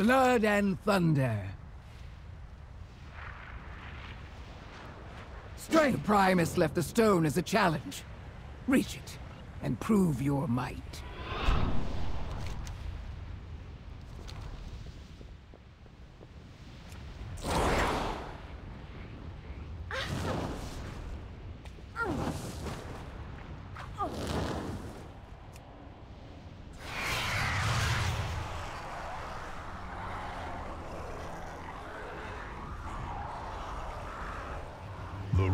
Blood and thunder. Strength Primus left the stone as a challenge. Reach it, and prove your might. The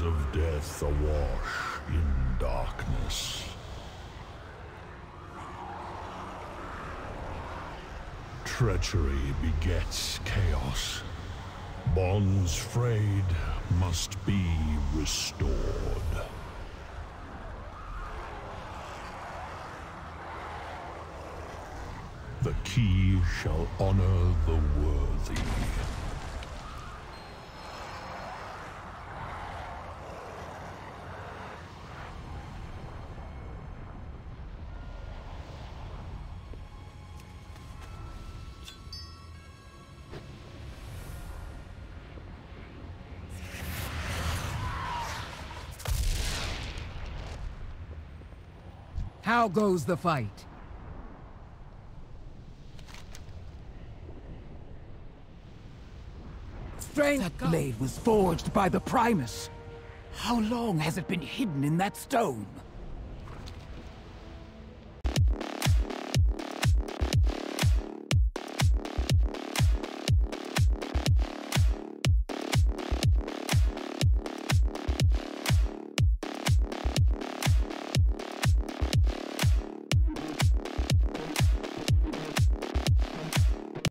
of death awash in darkness. Treachery begets chaos. Bonds frayed must be restored. The key shall honor the worthy. How goes the fight? Strange that blade was forged by the Primus. How long has it been hidden in that stone?